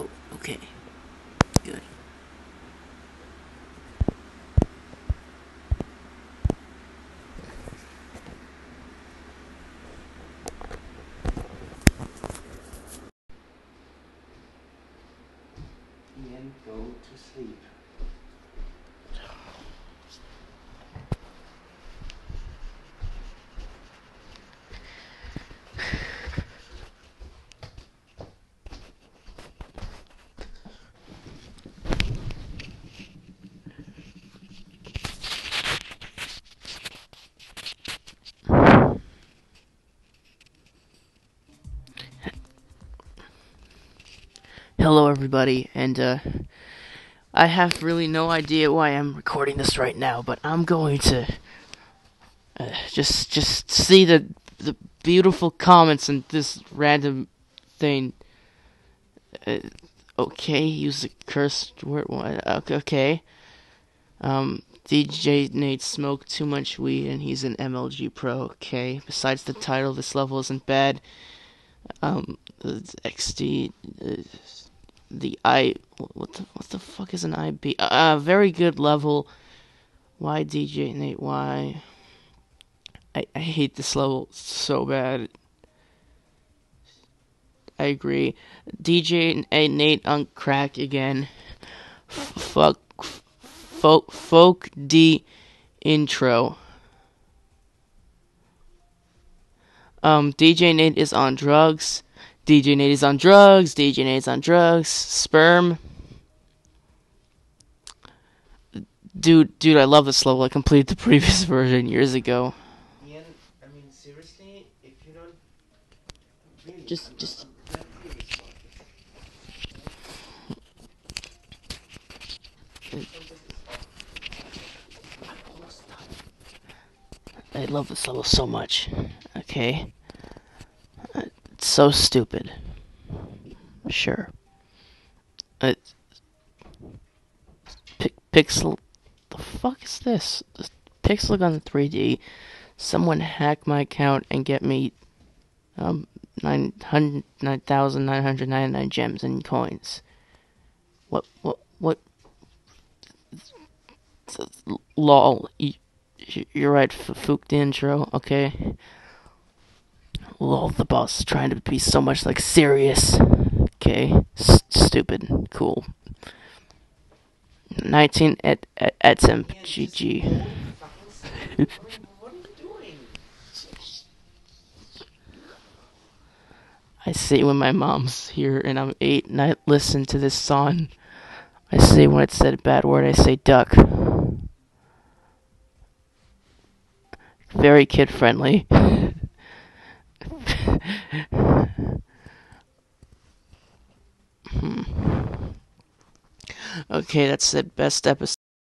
Oh, okay. Good. And go to sleep. Hello, everybody, and uh, I have really no idea why I'm recording this right now, but I'm going to uh, just just see the the beautiful comments and this random thing. Uh, okay, use the cursed word. what- Okay. Um, DJ Nate smoked too much weed and he's an MLG pro. Okay. Besides the title, this level isn't bad. Um, XD. Uh, the I what the what the fuck is an IB? A uh, very good level. Why DJ Nate? Why? I I hate this level so bad. I agree. DJ Nate on crack again. Fuck. Folk folk D intro. Um, DJ Nate is on drugs. DJ Nate is on drugs. DJ Nate's on drugs. Sperm. Dude, dude, I love this level. I completed the previous version years ago. I mean, seriously, if you don't. Really, Just- I'm just- I'm serious I love this level so much. Okay. It's so stupid. Sure. Uh, Pi- Pixel. The fuck is this? This Pixel Gun 3D. Someone hack my account and get me um 900 9,999 gems and coins. What what what lol you, you're right F- Fook the intro okay lol the boss trying to be so much like serious okay S- stupid cool 19 at at, at. GG? I say when my mom's here and I'm eight and I listen to this song. I say when it said a bad word, I say duck. Very kid friendly. Okay, that's the best episode.